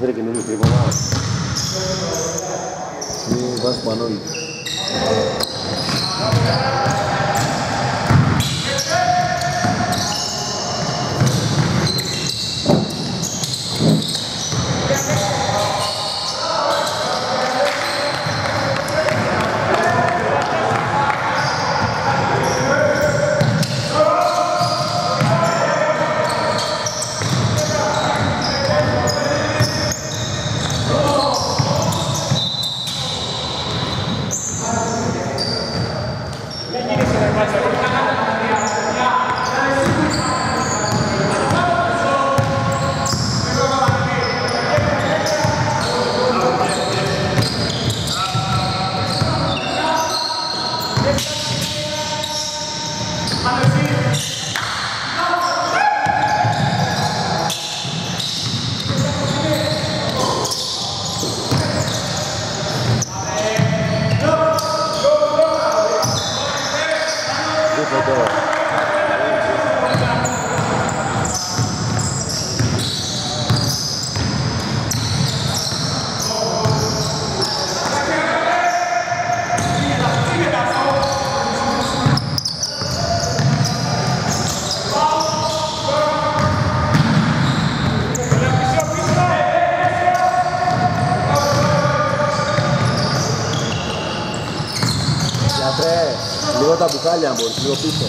vedere che non mi prego mai mi va spanorito τα μπουκάλια αν μπορείς, λίγο πίσω.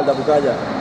Λίγο πίσω πάλι τα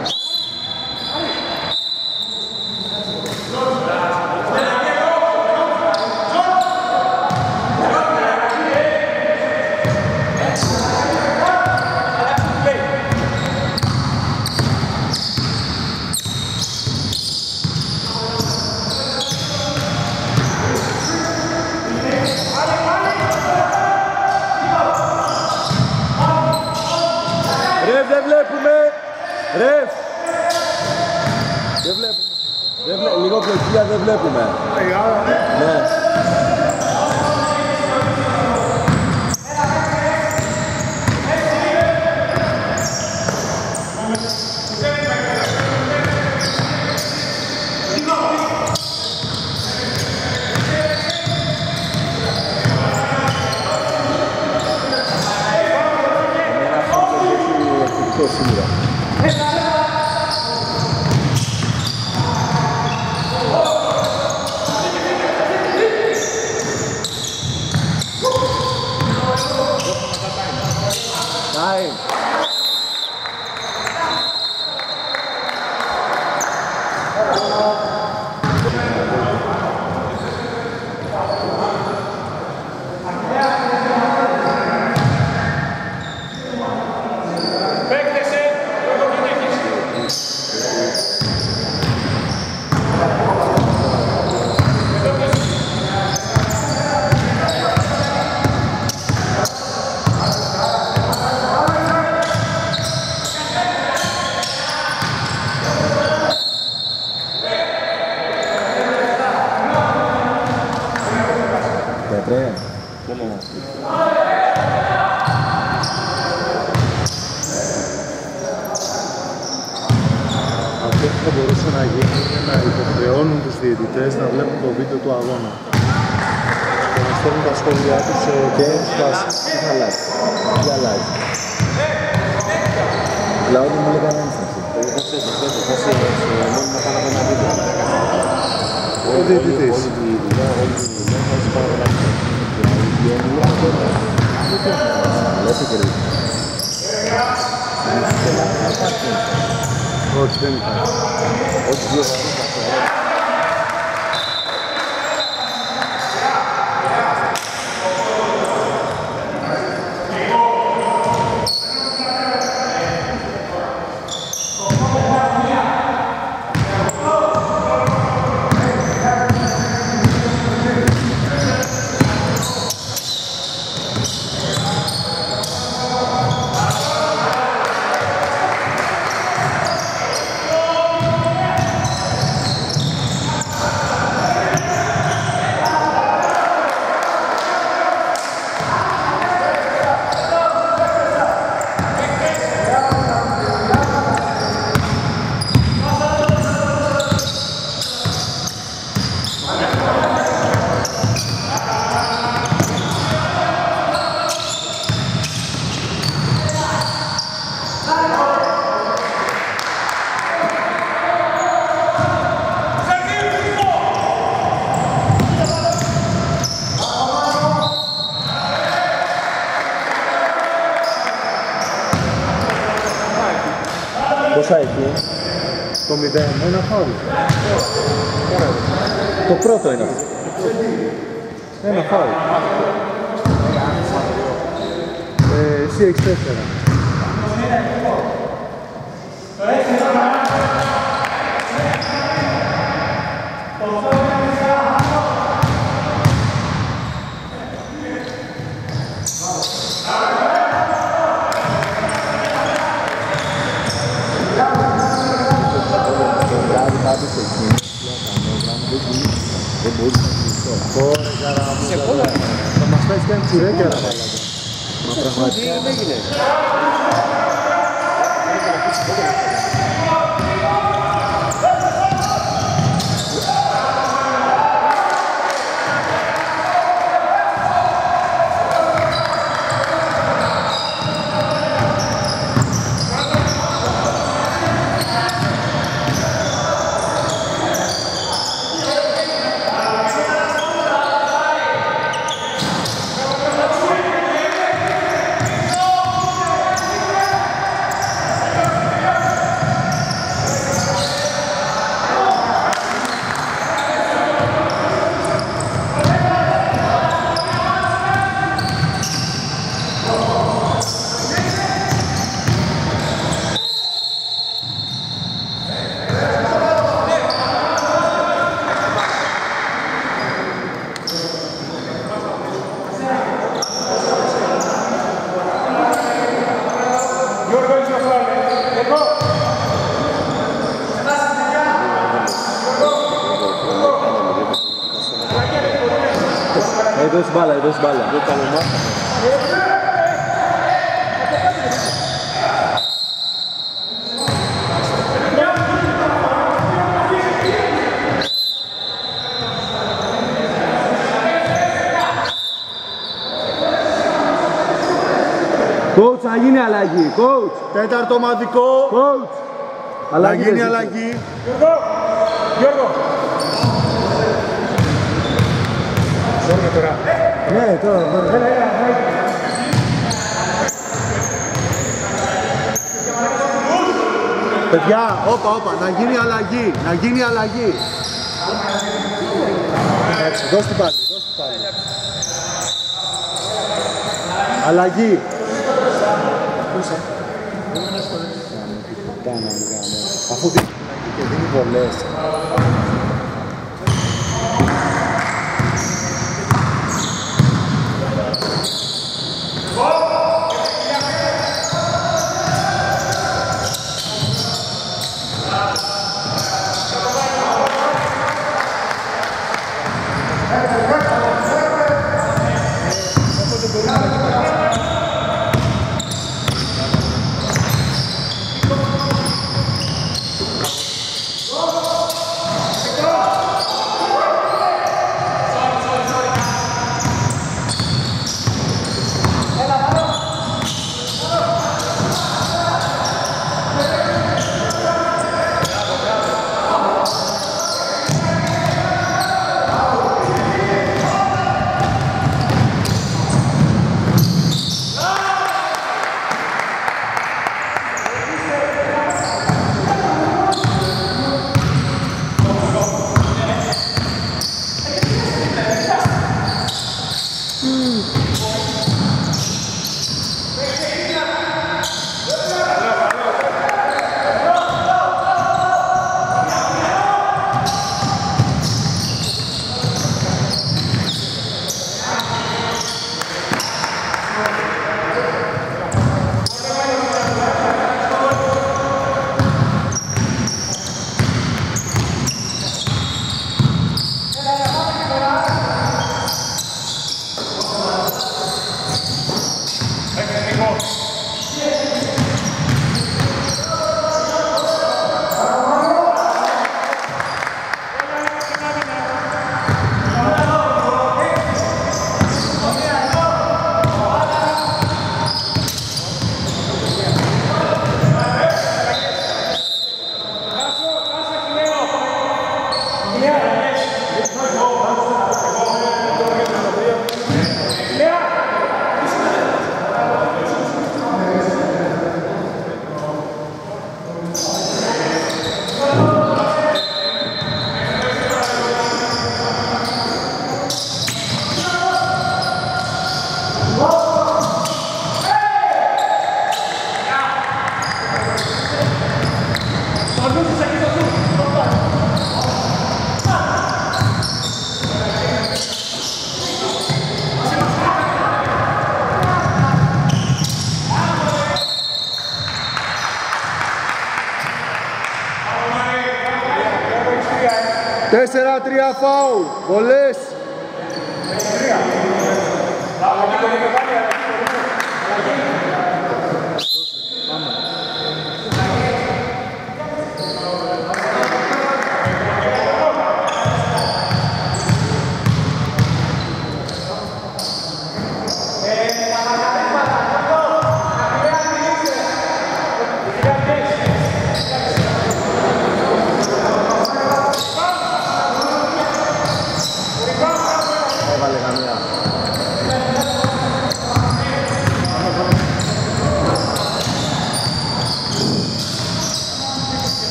Δεν. Λίγο πλοκία δεν βλέπουμε. Ναι. διαδικασία της να Όχι, δεν είναι. Όχι, δύο βαθμούς. सूर्य क्या रहा है να γίνει αλλαγή. Coach, Τέταρτο ομαδικό. coach. Να γίνει δεν αλλαγή. Γιώργο! Γιώργο! Γιώργο τώρα. Ναι, τώρα. Έλα, έλα, έλα. Παιδιά, όπα, όπα, να γίνει αλλαγή. Να γίνει αλλαγή. Εντάξει, δώσ' την πάλι, δώσ' την πάλι. Αλλαγή. Πιτάνα μου γάμο. Αφού δίνει και δίνει βολές. Τέσσερα, τρία φάουλ. Βολές.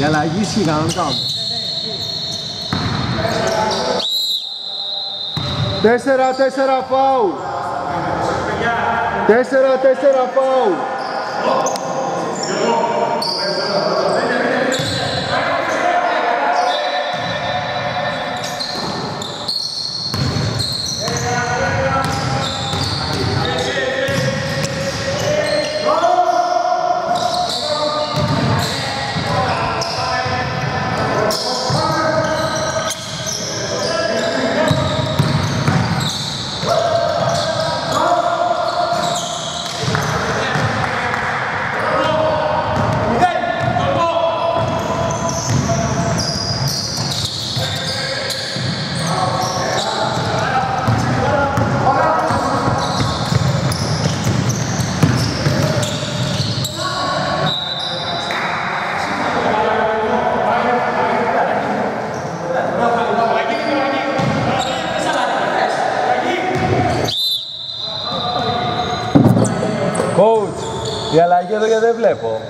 Η αλλαγή ισχύει κανονικά όμως. Τέσσερα, τέσσερα φάουλ. Τέσσερα, τέσσερα φάουλ. Coach, η αλλαγή εδώ γιατί δεν βλέπω.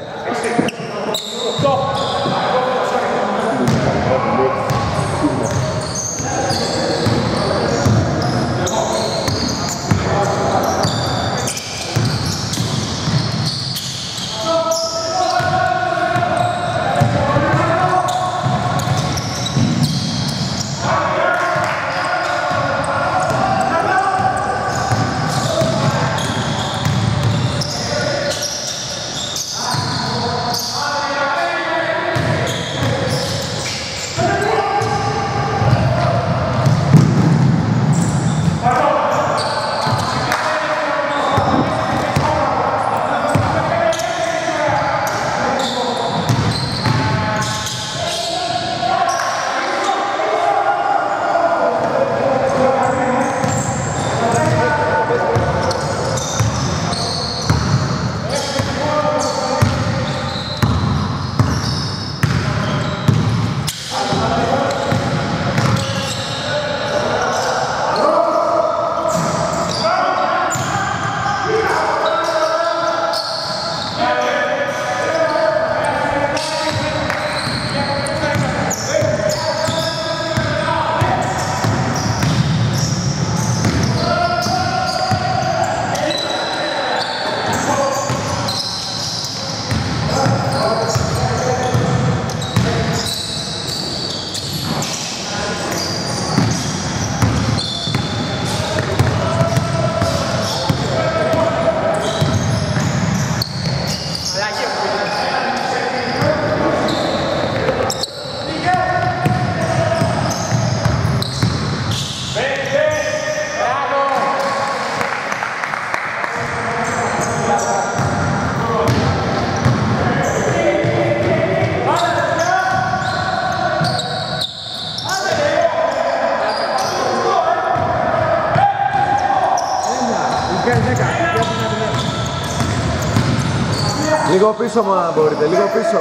Ligo piso, mamá, pobrete, ligo piso.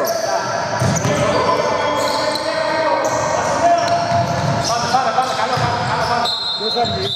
Gracias.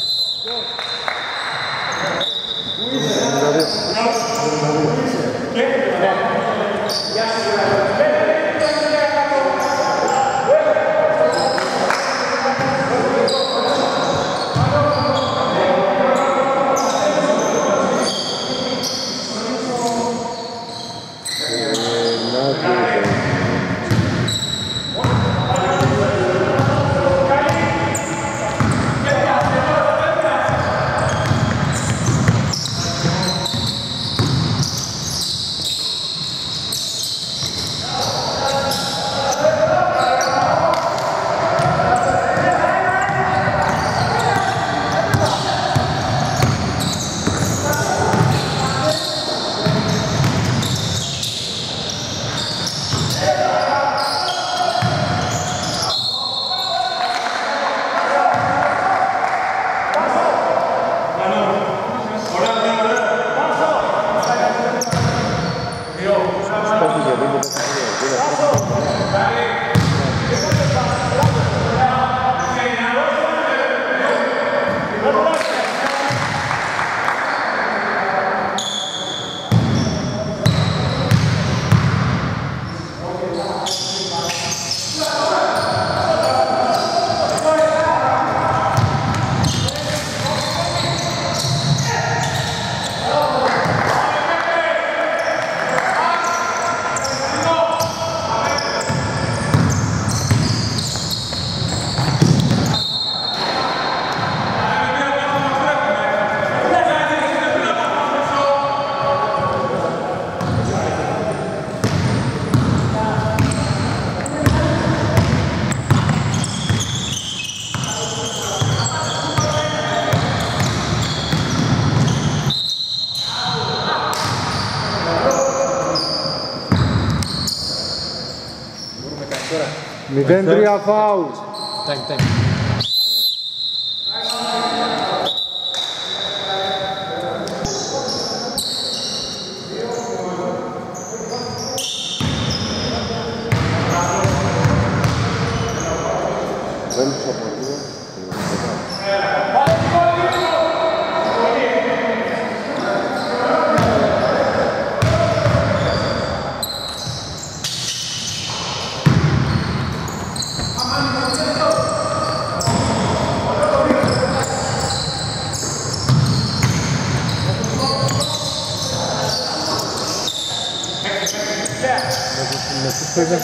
Φάουλ. Time, time. Δεν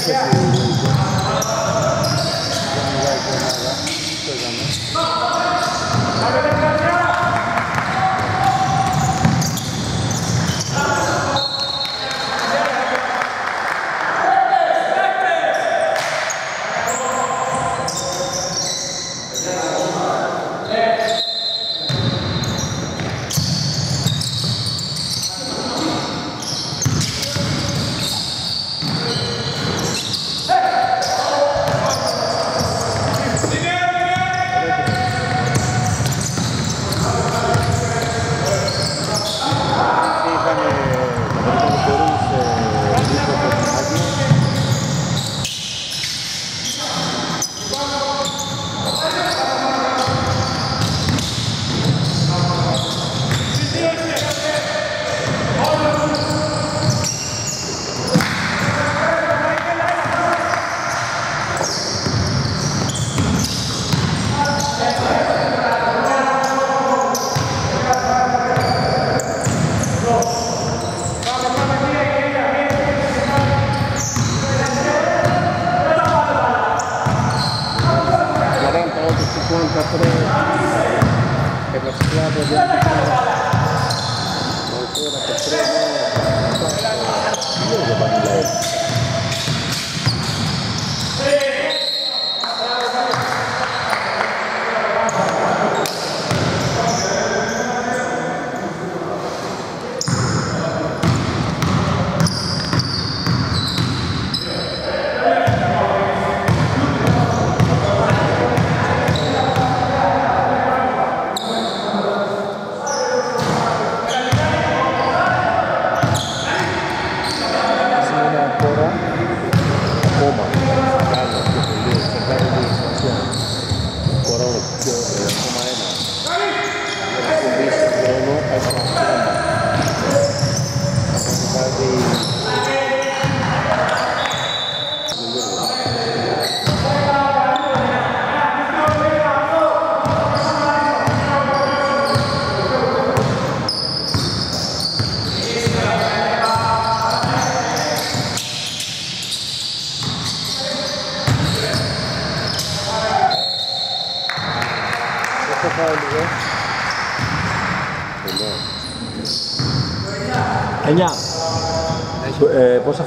That's what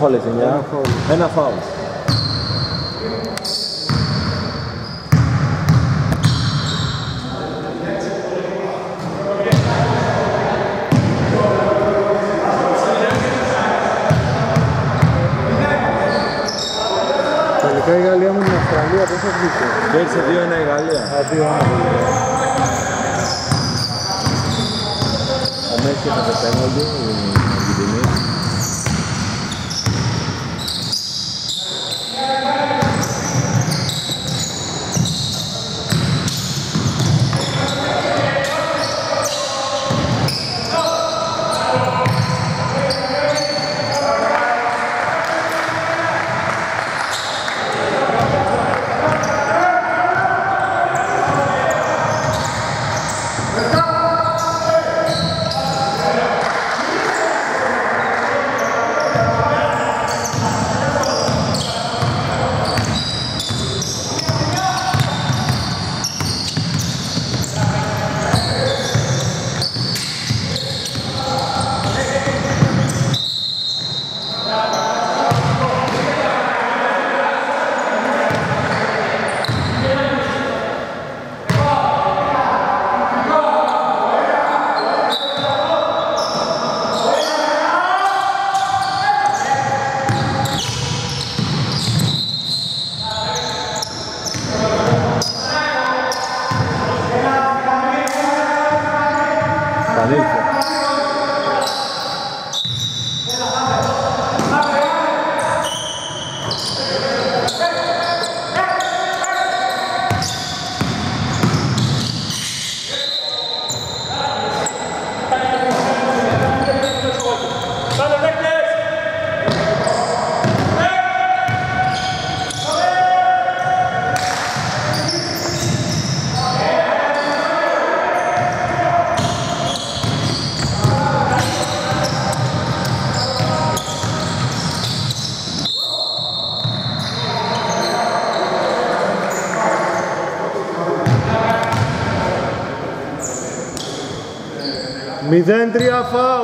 φάουλ έχει, εννιά. Ένα φάουλ. Ένα φάουλ. Τελικά η Γαλλία με την Αυστραλία πώς θα βγήκε; Κέρδισε 2-1 η Γαλλία. Α, δύο ένα. Ο Μέση έφαγε πέναλτι, 0-3 φάουλ.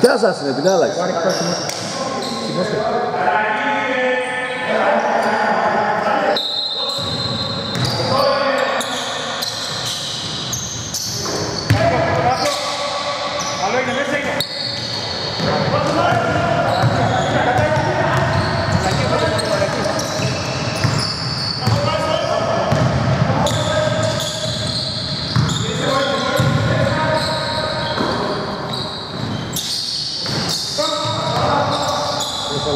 Δικιά σας είναι, την.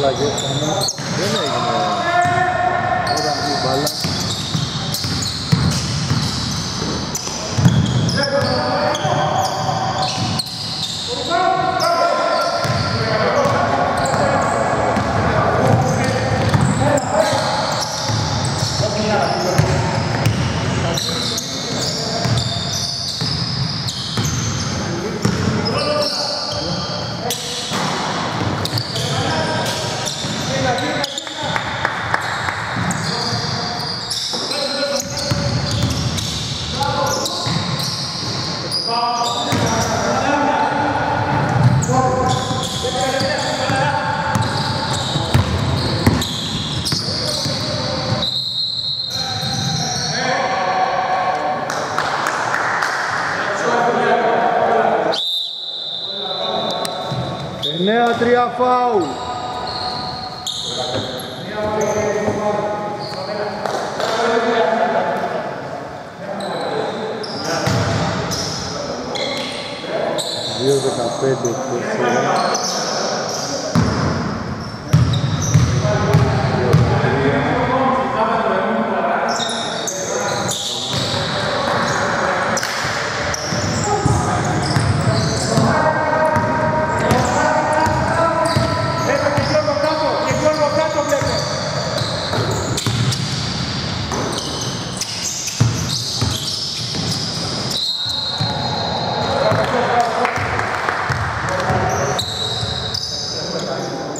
అలాగే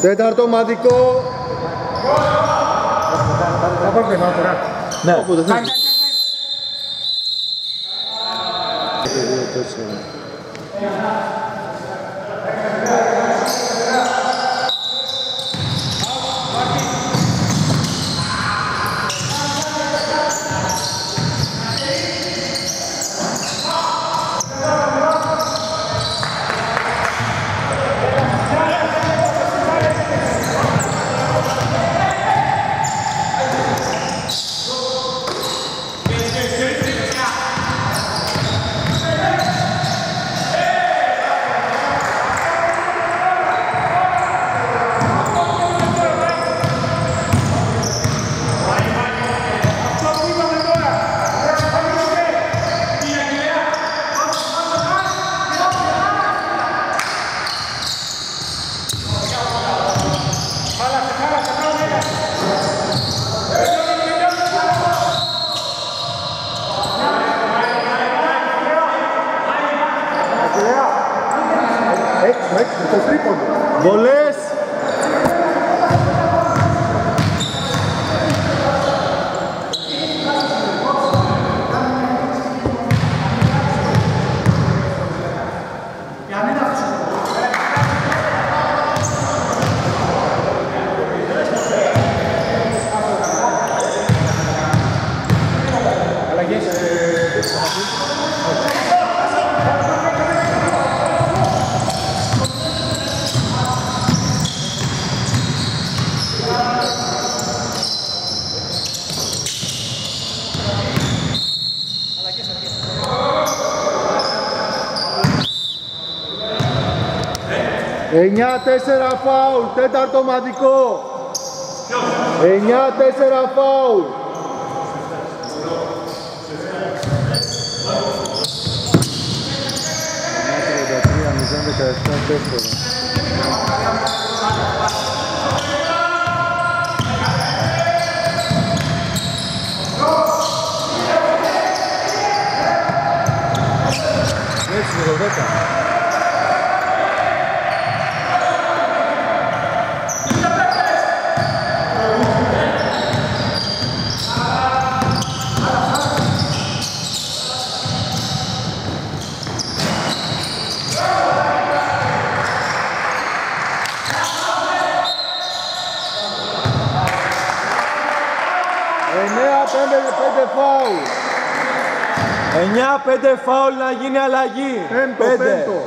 Τέταρτο ομαδικό. Θα πάρω και. Ναι. 9-4 φάουλ, τέταρτο μαντικό. 9-4 φάουλ. Έτσι με το 10. Πέντε φάουλ να γίνει αλλαγή. Πέμπτο, Πέντε. πέμπτο.